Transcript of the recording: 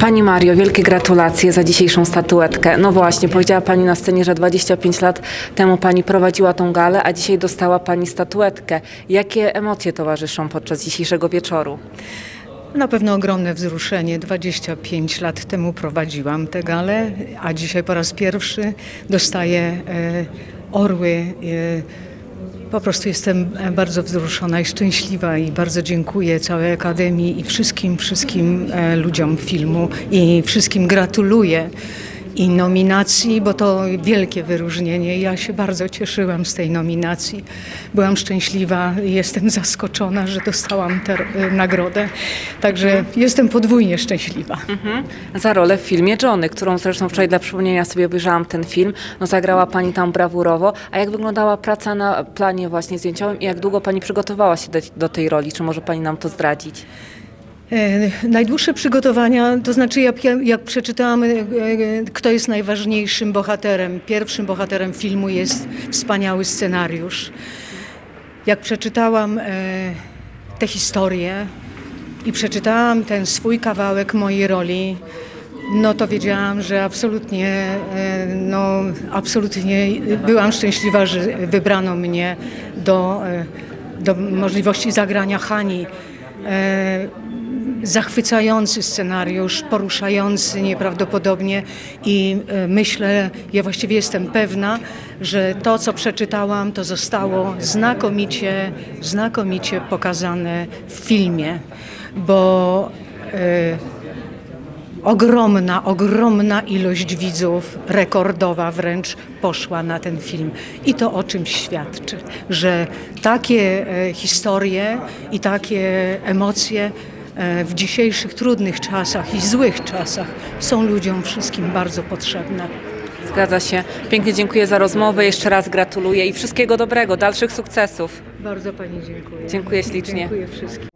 Pani Mario, wielkie gratulacje za dzisiejszą statuetkę. No właśnie, powiedziała Pani na scenie, że 25 lat temu Pani prowadziła tą galę, a dzisiaj dostała Pani statuetkę. Jakie emocje towarzyszą podczas dzisiejszego wieczoru? Na pewno ogromne wzruszenie. 25 lat temu prowadziłam tę galę, a dzisiaj po raz pierwszy dostaję e, orły. E, po prostu jestem bardzo wzruszona i szczęśliwa i bardzo dziękuję całej Akademii i wszystkim, wszystkim e, ludziom filmu i wszystkim gratuluję i nominacji, bo to wielkie wyróżnienie. Ja się bardzo cieszyłam z tej nominacji. Byłam szczęśliwa jestem zaskoczona, że dostałam tę e, nagrodę. Także jestem podwójnie szczęśliwa. Za rolę w filmie Johnny, którą zresztą wczoraj dla przypomnienia sobie obejrzałam ten film. No zagrała Pani tam brawurowo. A jak wyglądała praca na planie właśnie zdjęciowym i jak długo Pani przygotowała się do, do tej roli? Czy może Pani nam to zdradzić? E, Najdłuższe przygotowania, to znaczy jak, jak przeczytałam, e, e, kto jest najważniejszym bohaterem, pierwszym bohaterem filmu jest wspaniały scenariusz. Jak przeczytałam tę historię i przeczytałam ten swój kawałek mojej roli, no to wiedziałam, że absolutnie, no, absolutnie byłam szczęśliwa, że wybrano mnie do, do możliwości zagrania Hani. Zachwycający scenariusz, poruszający nieprawdopodobnie i e, myślę, ja właściwie jestem pewna, że to, co przeczytałam, to zostało znakomicie, znakomicie pokazane w filmie, bo e, ogromna, ogromna ilość widzów, rekordowa wręcz, poszła na ten film. I to o czymś świadczy, że takie e, historie i takie emocje w dzisiejszych trudnych czasach i złych czasach są ludziom wszystkim bardzo potrzebne. Zgadza się. Pięknie dziękuję za rozmowę. Jeszcze raz gratuluję i wszystkiego dobrego, dalszych sukcesów. Bardzo Pani dziękuję. Dziękuję ślicznie. Dziękuję wszystkim.